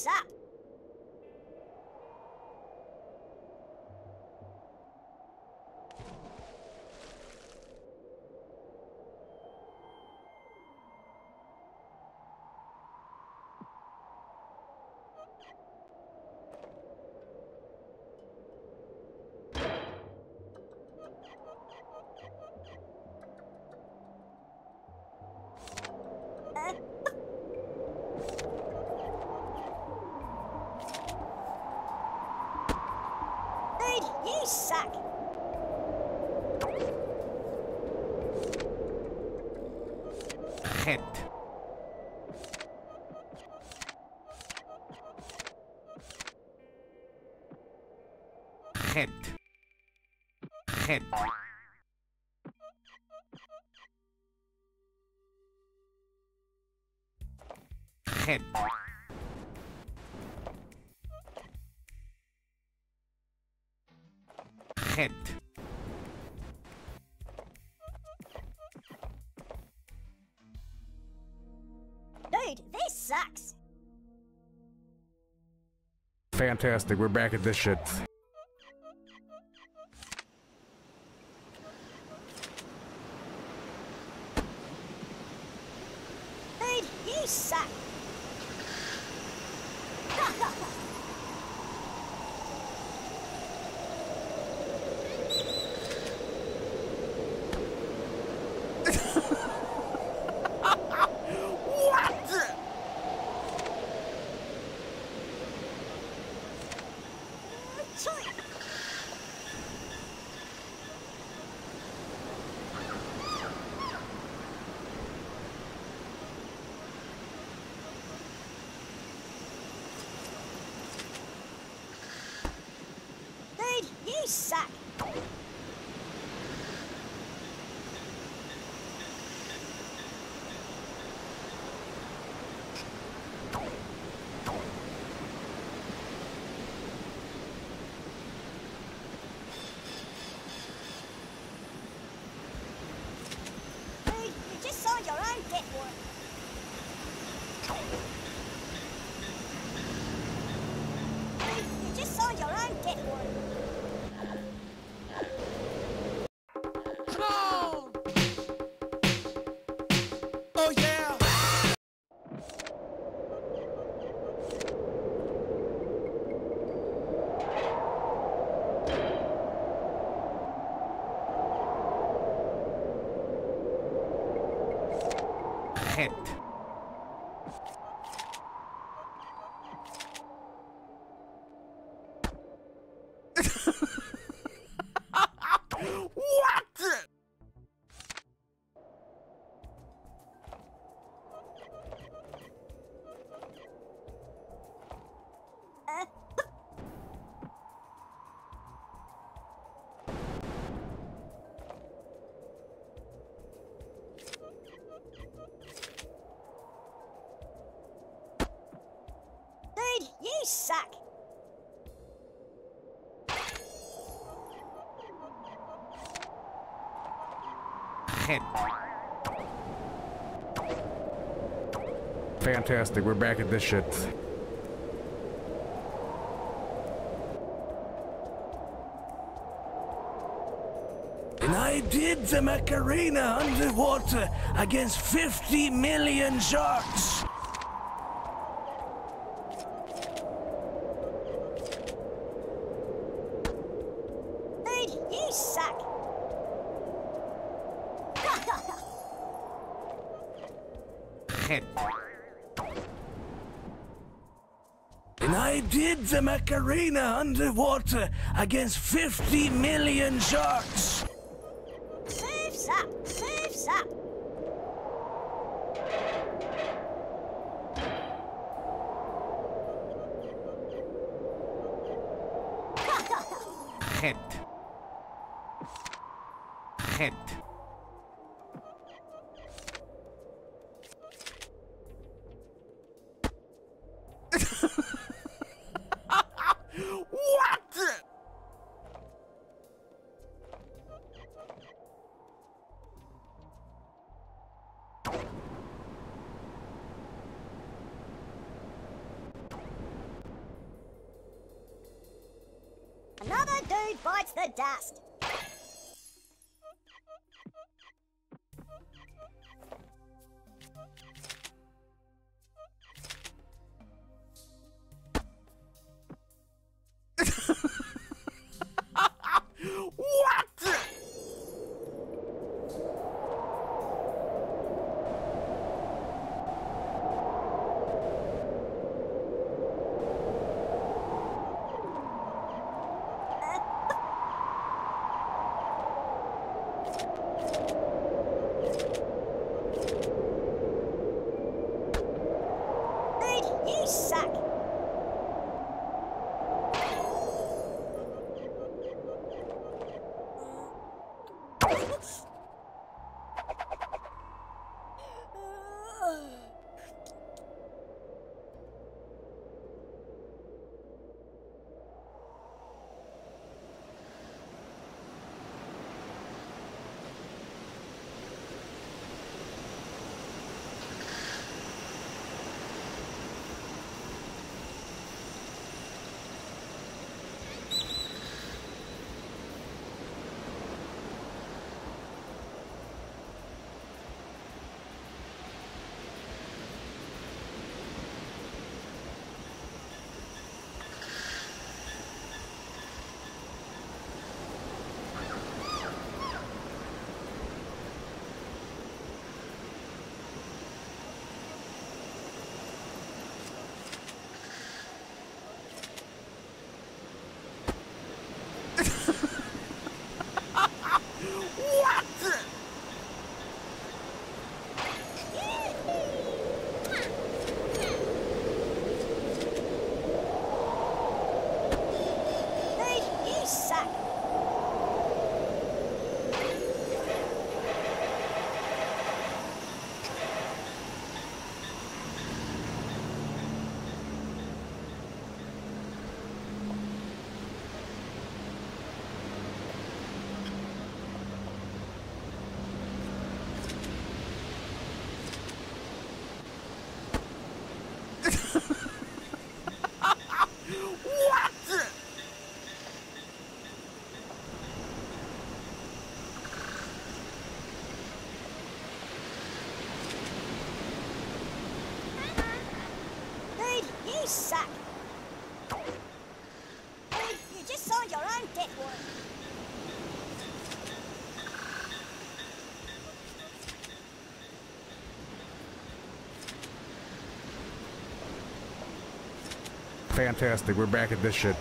sap. Head. Head. Head. Head. Head. Dude, this sucks. Fantastic. We're back at this shit. Dude, you suck. What? You suck. Head. Dude, you suck. Head. Fantastic. We're back at this shit. And I did the Macarena underwater against 50 million sharks. Head. And I did the Macarena underwater against 50 million sharks. Surf's up. Surf's up. Head. Head. Bites the dust. Dude, suck. You just your own death warrant. Fantastic. We're back at this shit.